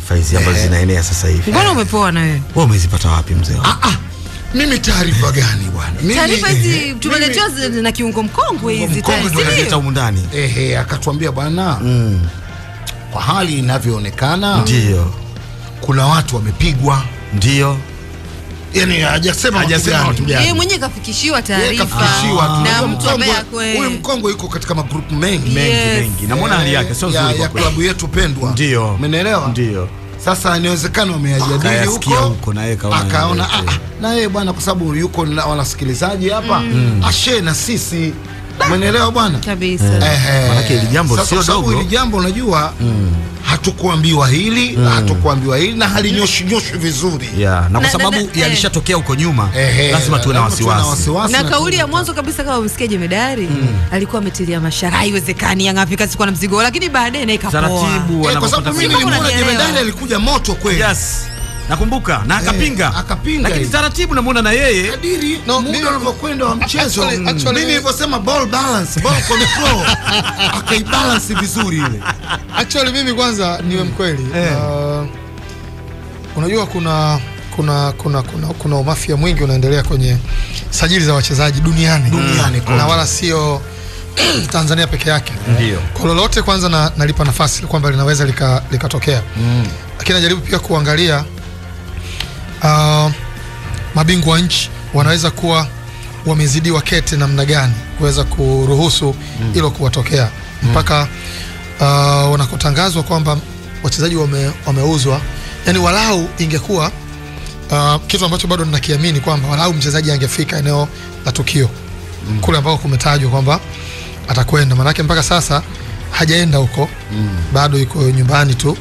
Taarifa hizi ambazo zinaenea sasa hivi. Mbona umepoa na wewe? Wewe umezipata wapi mzee? Ah, ah, mimi taarifa gani bwana? Mimi- Taarifa hizi tumeletewa na kiungo mkongwe hizi Mkongwe ndio si Leta humu ndani. Ehe, akatuambia bwana, Mm. kwa hali inavyoonekana Ndio. kuna watu wamepigwa, Ndio. Yani hajasema Hajasema watu gani. Yeye mwenyewe kafikishiwa taarifa kafikishiwa tu. na mtu ambaye mkongwe- Huyu mkongwe yuko katika magrupu mengi Mengi Yes. mengi. Namwona hali yake sio nzuri kwa ya klabu yetu pendwa, Ndio. umeelewa, Ndio. Sasa inawezekana wameyajadili huko, huko na yeye kaona akaona ah, ah, na yeye bwana, kwa sababu yuko na wanasikilizaji hapa ashe na sisi, Umeelewa bwana? kabisa. Ehe. Maana ile jambo sio dogo. sababu ile jambo unajua hatukuambiwa hili mm. hatukuambiwa hili na halinyoshi nyoshi vizuri Yeah. Na Na- kwa sababu na- yalishatokea huko nyuma, eh, lazima tuwe na lazima tuwe na wasiwasi. na na kauli ya mwanzo kabisa kama umesikia jemedari mm. alikuwa ametilia mashara, haiwezekani Yanga Afrika sikuwa na mzigo, lakini baadaye naye kapoa. Taratibu Eh, kwa sababu mimi nilimwona jemedari alikuja moto kweli Yes. Nakumbuka na akapinga. hey, akapinga Lakini taratibu namuona na yeye kadiri No, muda mimi- ulivyokwenda wa mchezo Actually- mm. actually- mimi nilivyosema ball balance ball control akaibalance vizuri ile Actually mimi kwanza niwe mkweli hey. uh, unajua kuna kuna kuna kuna kuna umafia mwingi unaendelea kwenye sajili za wachezaji duniani Duniani mm. na wala sio Tanzania peke yake. Ndio. Kwa lolote kwanza na, nalipa nafasi kwamba linaweza likatokea lika- mm. lakini najaribu pia kuangalia uh, mabingwa wa nchi wanaweza kuwa wamezidiwa kete namna gani kuweza kuruhusu hilo kuwatokea. Mpaka uh, wanakotangazwa kwamba wachezaji wame, wameuzwa yani walau ingekuwa uh, kitu ambacho bado ninakiamini kwamba walau mchezaji angefika eneo la tukio mm. kule ambako kumetajwa kwamba atakwenda. Manake mpaka sasa hajaenda huko. Mm. bado yuko nyumbani tu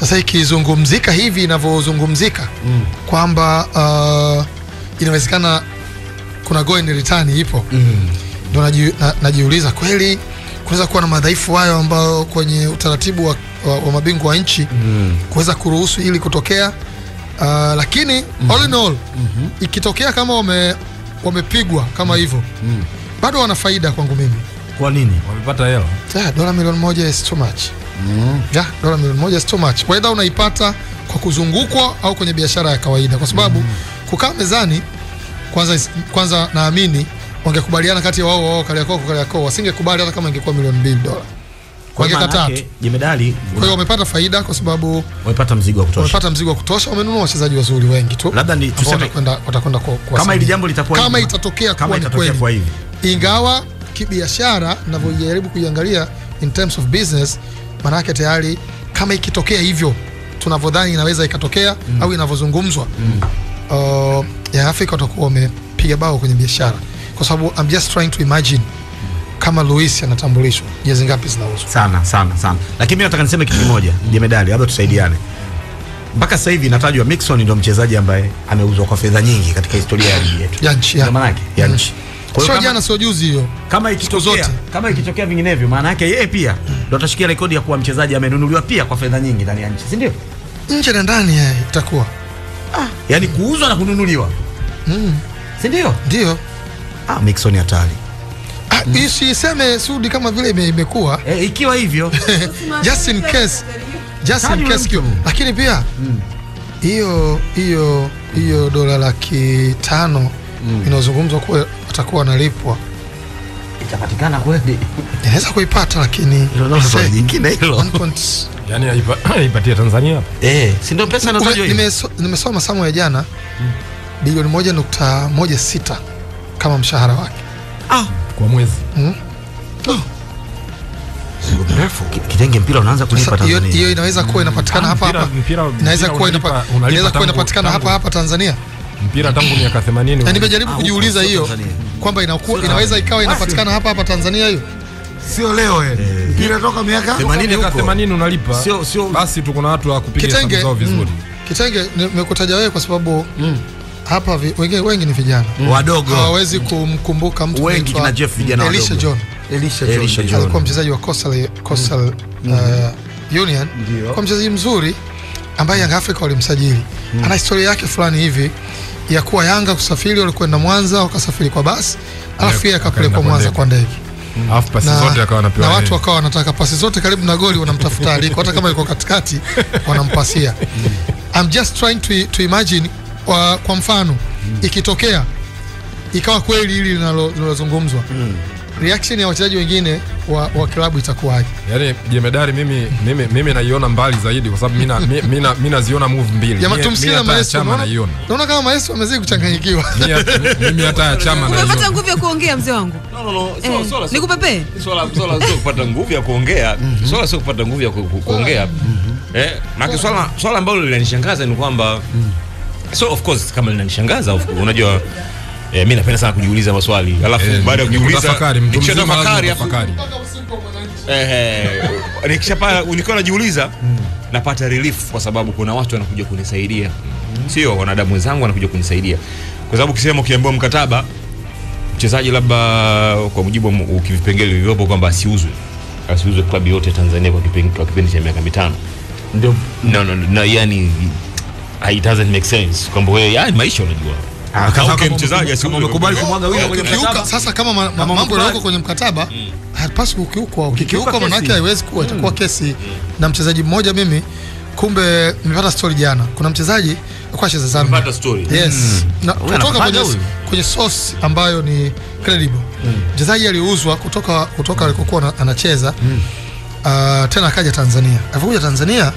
sasa ikizungumzika hivi inavyozungumzika mm. kwamba uh, inawezekana kuna go and return ipo mm. ndo naji, na, najiuliza kweli kunaweza kuwa na madhaifu hayo ambayo kwenye utaratibu wa, wa, wa mabingwa wa nchi mm. kuweza kuruhusu ili kutokea uh, lakini mm. all in all ikitokea kama wame, wamepigwa kama hivyo bado wana faida kwangu mimi Kwa nini? wamepata hela dola milioni moja is too much yeah, dola milioni moja is too much. Whether unaipata kwa kuzungukwa au kwenye biashara ya kawaida kwa sababu mm. kukaa mezani kwanza, kwanza naamini wangekubaliana kati ya wao wao Kariakoo kwa Kariakoo wasingekubali hata kama ingekuwa milioni mbili dola. Jemedali kwa hiyo wamepata faida kwa sababu wamepata mzigo wa kutosha. wamepata mzigo wa kutosha wamenunua wachezaji wazuri wengi tu. Labda ni tuseme- watakwenda kwa, kwa Kama hili jambo litakuwa kama hivi- itatokea kama itatokea kweli. kwa hivi. ingawa kibiashara ninavyojaribu kuiangalia in terms of business manake tayari kama ikitokea hivyo tunavyodhani inaweza ikatokea mm. au inavyozungumzwa mm. uh, ya Afrika watakuwa wamepiga bao kwenye biashara. Kwa sababu I'm just trying to imagine kama Luis anatambulishwa jezi ngapi zinauzwa. Sana sana sana. Lakini mimi nataka niseme kitu kimoja jemedali labda tusaidiane. Mpaka sasa hivi inatajwa Mixon ndio mchezaji ambaye ameuzwa kwa fedha nyingi katika historia ya ligi yetu. Ya nchi ya. maana yake ya nchi. kwa sio jana sio juzi hiyo. kama ikitokea kama ikitokea vinginevyo maana yake yeye pia ndo atashikia rekodi ya kuwa mchezaji amenunuliwa pia kwa fedha nyingi ndani ya nchi si ndio? Nje na ndani yeye itakuwa. Ah, yani kuuzwa na kununuliwa. Mm. si ndio? Ndio. Ah Mixon hatari. Ah, mm. isiseme Sudi kama vile ime- imekuwa. E, ikiwa hivyo. Just in case. Just in case kio. lakini pia hiyo hiyo hiyo dola laki tano inayozungumzwa kuwa atakuwa analipwa. Itapatikana kweli? Inaweza kuipata lakini nyingine hilo. 1.- yani aipa- aipatie tanzania? Eh si ndio pesa inatajwa Ume- hiyo nimeso- nimesoma somo ya jana bilioni moja nukta moja sita kama mshahara wake. Ah. Kwa mwezi. Mm. ki- kitenge mpira unaanza kulipa Tanzania. hiyo inaweza kuwa inapatikana Ah, hapa hapa. inaweza kuwa inapatikana hapa hapa Tanzania mpira tangu miaka 80 na nimejaribu Ah, kujiuliza hiyo kwamba inakuwa inaweza ikawa inapatikana hapa hapa Tanzania hiyo? Sio leo eh. Mpira toka miaka Themanini miaka huko. 80 unalipa. Sio- sio- basi tuko na watu wa kupiga hesabu zao vizuri. Kitenge nimekutaja wewe kwa sababu hapa wengi, wengi ni vijana. Wadogo. Hawawezi kumkumbuka mtu Wengi kina Jeff vijana wadogo. Elisha. John. Elisha Elisha John. Alikuwa mchezaji wa Coastal, Coastal uh, Union. Kwa mchezaji mzuri ambaye Yanga Africa walimsajili. Ana historia yake fulani hivi ya kuwa Yanga kusafiri walikwenda Mwanza wakasafiri kwa basi alafu yeye akapelekwa Mwanza kwa ndege. Alafu na, na watu wakawa wanataka pasi zote karibu na goli wanamtafuta Aliko, hata kama yuko katikati wanampasia. I'm just trying to, to imagine kwa, kwa mfano ikitokea ikawa kweli hili linalo- linalozungumzwa reaction ya wachezaji wengine wa, wa klabu itakuwaje? Yaani jemedari mimi mimi mimi naiona mbali zaidi kwa sababu mimi mimi mi- mi na- mi naziona move mbili. Jamaa Mimi- tumsikie mimi na ya Maestro, naona naiona. naona kama Maestro amezidi kuchanganyikiwa. Mimi hata- ya chama umepata Unapata nguvu ya kuongea mzee wangu No, no, no. Eh, Swala- swala sio- nikupepee swala swala sio kupata nguvu ya kuongea swala sio kupata nguvu ya ku- ku- kuongea eh maki swala swala ambalo linanishangaza ni kwamba so of course kama linanishangaza unajua eh, mimi napenda sana kujiuliza maswali. Alafu Eh, baada ya kujiuliza nikishatafakari afu- eh. eh, nikishapa nikiwa najiuliza napata relief kwa sababu kuna watu wanakuja kunisaidia. Sio wanadamu wenzangu wanakuja kunisaidia. Kwa sababu ukisema ukiambiwa mkataba mchezaji labda kwa mujibu wa vipengele vilivyopo kwamba asiuzwe. Asiuzwe klabu yote Tanzania kwa kipindi, kwa kipindi cha miaka mitano. Ndio. No, no, no, yani it doesn't make sense. Kwamba wewe yani maisha unajua Ah, mchezaji umekubali kumwaga wino kwenye mkataba. sasa kama ma, ma, mambo yako kwenye mkataba hapasi kukiukwa. Ukikiuka Ukikiuka manake haiwezi kuwa, itakuwa kesi. Na mchezaji mmoja mimi, kumbe nimepata story jana, kuna mchezaji alikuwa Zambia. nimepata story? Yes. Na kutoka kwenye, kwenye source ambayo ni credible. Mchezaji aliuzwa kutoka kutoka alikokuwa anacheza uh, tena akaja Tanzania. Alipokuja Tanzania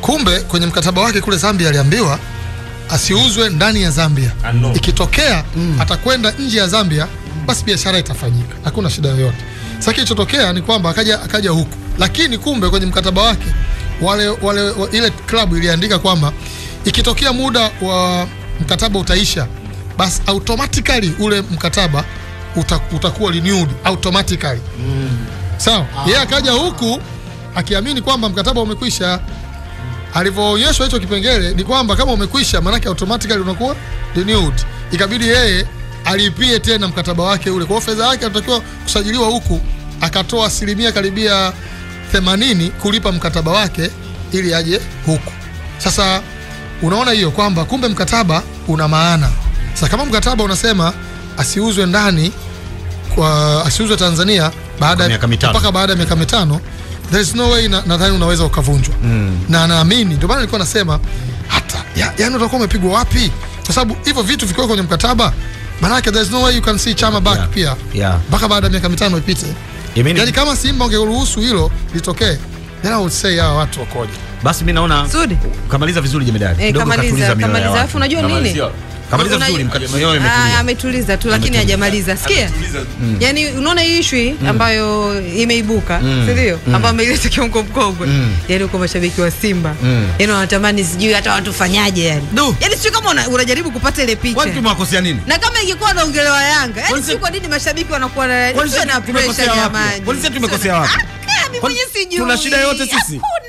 kumbe kwenye mkataba wake kule Zambia aliambiwa asiuzwe ndani ya Zambia. Ikitokea mm. Atakwenda nje ya Zambia, basi biashara itafanyika, hakuna shida yoyote. Sasa kilichotokea ni kwamba akaja akaja huku, lakini kumbe kwenye mkataba wake wale, wale, wale ile klabu iliandika kwamba ikitokea muda wa mkataba utaisha, basi automatically ule mkataba uta, utakuwa renewed automatically sawa. Yeye akaja huku akiamini kwamba mkataba umekwisha alivyoonyeshwa hicho kipengele ni kwamba kama umekwisha, maanake automatically unakuwa renewed. Ikabidi yeye alipie tena mkataba wake ule. Kwa hiyo fedha yake anatakiwa kusajiliwa huku, akatoa asilimia karibia 80 kulipa mkataba wake ili aje huku. Sasa unaona hiyo kwamba kumbe mkataba una maana. Sasa kama mkataba unasema asiuzwe ndani kwa asiuzwe Tanzania baada ya miaka mitano. mpaka baada ya miaka mitano there is no way na- nadhani unaweza ukavunjwa mm. na naamini ndio maana nilikuwa nasema hata ya, yani utakuwa umepigwa wapi kwa sababu hivyo vitu vikiwa kwenye mkataba manake there is no way you can see chama back Yeah. pia Yeah. mpaka baada ya miaka mitano ipite yani yani kama Simba ungeruhusu hilo litokee then I would say hawa watu wakoje Basi mimi naona kamaliza vizuri jemedari. e, kamaliza, kamaliza kamaliza Afu, unajua nini. Kamaliza vizuri mwenyewe Ah, ametuliza tu lakini hajamaliza sikia Mm. yani unaona hii issue mm. ambayo imeibuka mm. si ndio Mm. ambayo ameileta kiongo mkongwe Yaani uko mashabiki wa Simba Mm. Yaani wanatamani sijui hata watu fanyaje yani Du. Yaani sio kama una- unajaribu kupata ile picha Watu tumewakosea nini? na kama ingekuwa naongelewa Yanga yani Kwani si si- kwa nini mashabiki wanakuwa na sio pressure jamani Polisi tumekosea wapi? Ah, mimi mwenyewe sijui tuna shida yote sisi? hakuna